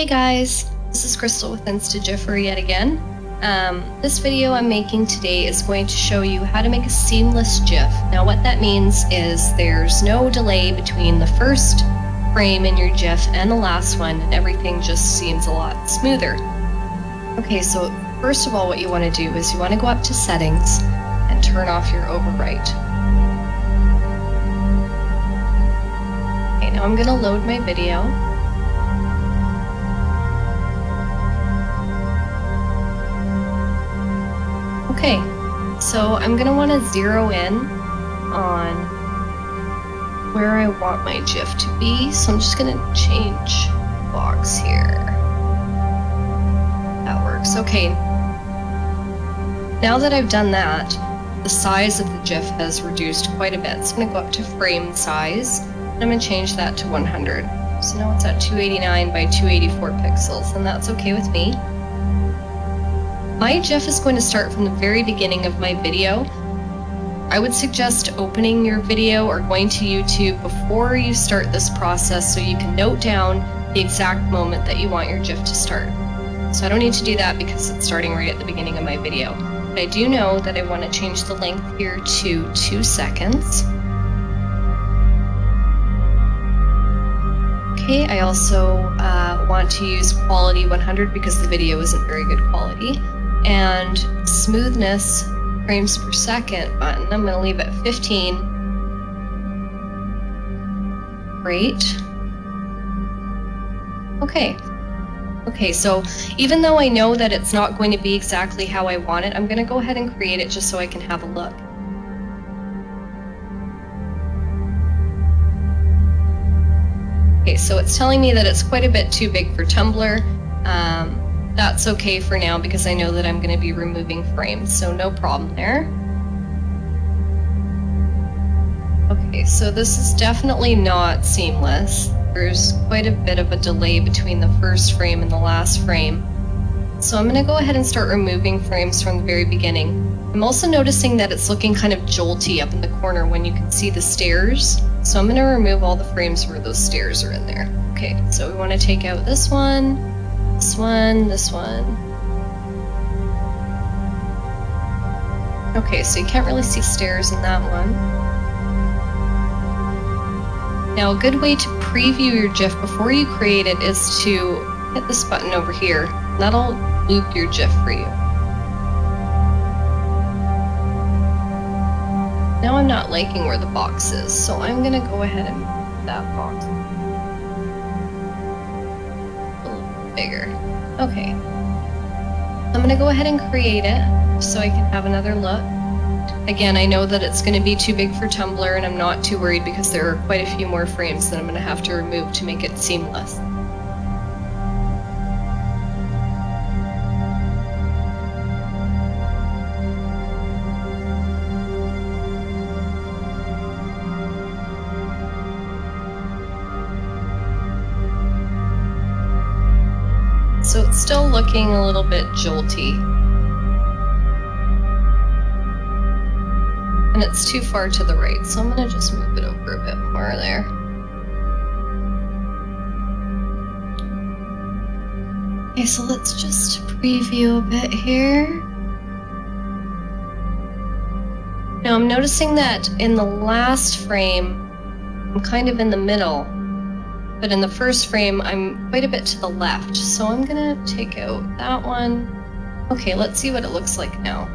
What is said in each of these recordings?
Hey guys, this is Crystal with Instagiffer yet again. Um, this video I'm making today is going to show you how to make a seamless GIF. Now what that means is there's no delay between the first frame in your GIF and the last one and everything just seems a lot smoother. Okay, so first of all what you want to do is you want to go up to settings and turn off your overwrite. Okay, now I'm going to load my video. Okay, so I'm gonna want to zero in on where I want my GIF to be. So I'm just gonna change box here. That works. Okay. Now that I've done that, the size of the GIF has reduced quite a bit. So I'm gonna go up to frame size, and I'm gonna change that to 100. So now it's at 289 by 284 pixels, and that's okay with me. My GIF is going to start from the very beginning of my video. I would suggest opening your video or going to YouTube before you start this process so you can note down the exact moment that you want your GIF to start. So I don't need to do that because it's starting right at the beginning of my video. But I do know that I want to change the length here to two seconds. Okay, I also uh, want to use quality 100 because the video isn't very good quality and smoothness frames per second button. I'm going to leave it 15. Great. Okay. Okay, so even though I know that it's not going to be exactly how I want it, I'm going to go ahead and create it just so I can have a look. Okay, so it's telling me that it's quite a bit too big for Tumblr. Um, that's okay for now because I know that I'm going to be removing frames, so no problem there. Okay, so this is definitely not seamless. There's quite a bit of a delay between the first frame and the last frame. So I'm going to go ahead and start removing frames from the very beginning. I'm also noticing that it's looking kind of jolty up in the corner when you can see the stairs. So I'm going to remove all the frames where those stairs are in there. Okay, so we want to take out this one, this one, this one. Okay, so you can't really see stairs in that one. Now, a good way to preview your GIF before you create it is to hit this button over here. That'll loop your GIF for you. Now I'm not liking where the box is, so I'm going to go ahead and move that box. Bigger. Okay. I'm to go ahead and create it so I can have another look. Again, I know that it's to be too big for Tumblr and I'm not too worried because there are quite a few more frames that I'm to have to remove to make it seamless. So it's still looking a little bit jolty. And it's too far to the right, so I'm going to just move it over a bit more there. Okay, so let's just preview a bit here. Now I'm noticing that in the last frame, I'm kind of in the middle but in the first frame, I'm quite a bit to the left. So I'm gonna take out that one. Okay, let's see what it looks like now.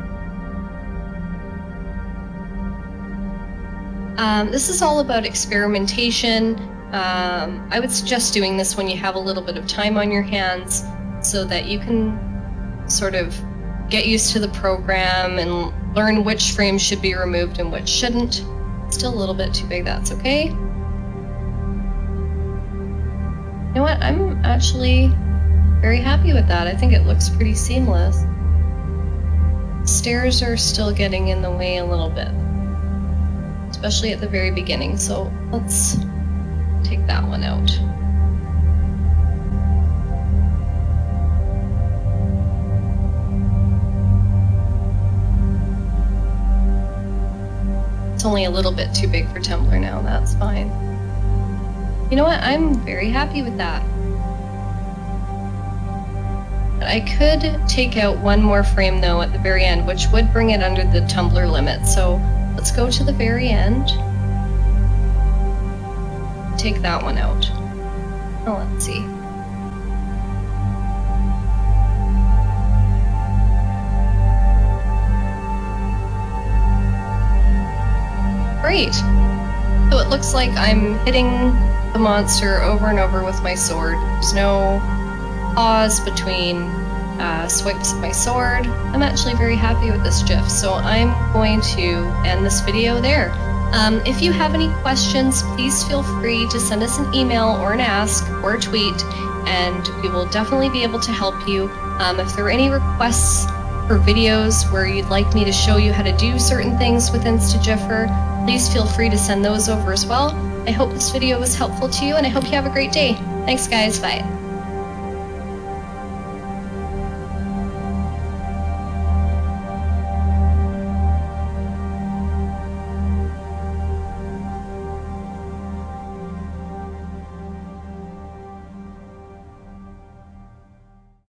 Um, this is all about experimentation. Um, I would suggest doing this when you have a little bit of time on your hands so that you can sort of get used to the program and learn which frames should be removed and which shouldn't. Still a little bit too big, that's okay. Know what? I'm actually very happy with that. I think it looks pretty seamless. Stairs are still getting in the way a little bit, especially at the very beginning. So let's take that one out. It's only a little bit too big for Tumblr now, that's fine. You know what? I'm very happy with that. I could take out one more frame though at the very end, which would bring it under the Tumblr limit. So let's go to the very end. Take that one out. Oh, let's see. Great. So it looks like I'm hitting the monster over and over with my sword. There's no pause between uh, swipes of my sword. I'm actually very happy with this GIF, so I'm going to end this video there. Um, if you have any questions, please feel free to send us an email or an ask or a tweet, and we will definitely be able to help you. Um, if there are any requests for videos where you'd like me to show you how to do certain things with Instagiffer, please feel free to send those over as well. I hope this video was helpful to you, and I hope you have a great day. Thanks, guys. Bye.